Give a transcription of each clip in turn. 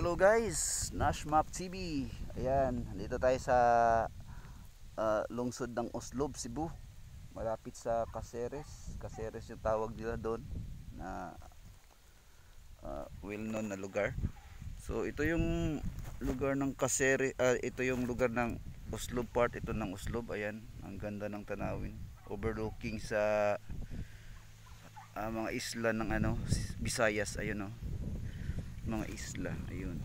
Hello guys, Nash Map TV. Ayan, dito tayo sa ah, lungsod ng Oslob, Cebu. Malapit sa Caceres. Caceres yung tawag nila doon na ah, well-known na lugar. So ito yung lugar ng Caceres, ah, ito yung lugar ng Oslob part, ito ng Oslob. Ayan, ang ganda ng tanawin. Overlooking sa ah, mga isla ng ano, Visayas, ayun oh mga isla ayun.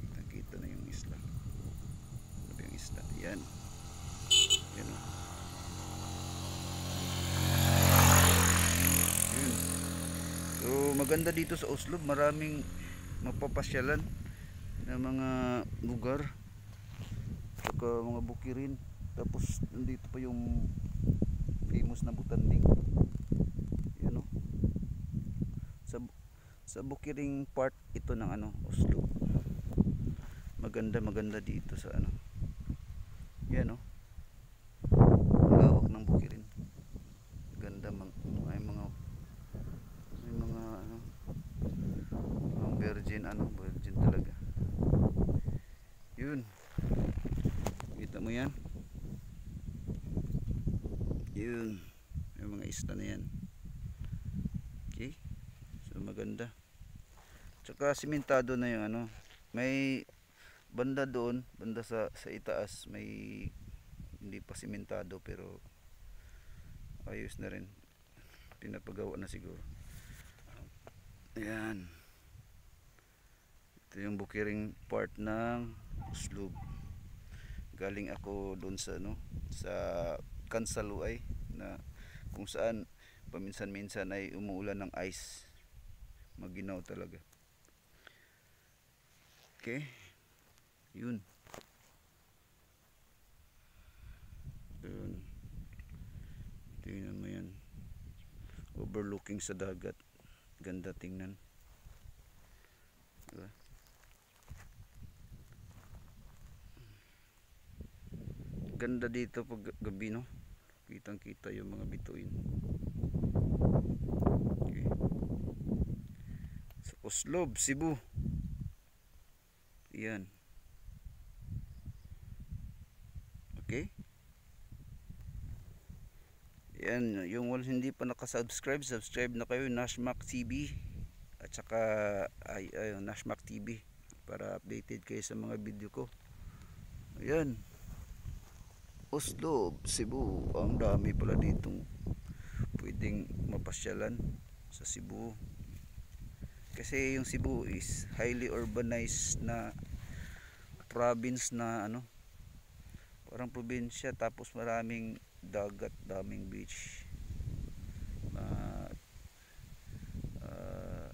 Kita kita na yung isla. Ano yung isla. Yan yan o yun so maganda dito sa Oslo. Maraming mapapasyalan na mga lugar. Saka mga bukirin. Tapos nandito pa yung famous na butanding yan o sa sa Bukiring part ito ng ano Oslo. Maganda maganda dito sa ano. Yan oh. Lawak ng Bukirin ganda mag, may mga may mga ano mga virgin ano virgin talaga. Yun. Kita mo yan? Yun. May mga isla na yan. Okay? So maganda tsaka simentado na yung ano may banda doon banda sa sa itaas may hindi pa simentado pero ayos na rin. Pinapagawa na siguro. Ayan. Ito yung bukiring part ng Uslub galing ako doon sa ano sa Kansaluay na kung saan paminsan-minsan ay umuulan ng ice. Maginaw talaga okay. Yun. Yun. Tingnan mo yan. Overlooking sa dagat. Ganda tingnan. Diba? ganda dito pag gabi no? Kitang kita yung mga bituin. Okay. sa Oslob, Cebu yan okay? Yan yung wala hindi pa nakasubscribe subscribe na kayo Nashmac TV at saka ay, ay, Nashmac TV para updated kayo sa mga video ko. Ayan Oslo, Cebu. Ang dami pala ditong pwedeng mapasyalan sa Cebu kasi yung Cebu is highly urbanized na province na ano parang probinsya tapos maraming dagat daming beach. Uh, uh,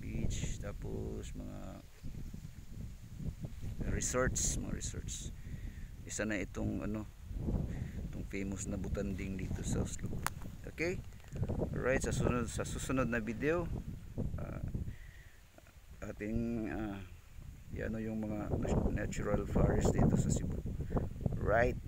beach tapos mga resorts mga resorts. Isa na itong ano itong famous na butanding dito sa Oslo. Okay? Alright sa susunod, sa susunod na video ating uh, ano yung mga natural forest dito sa Cebu. Right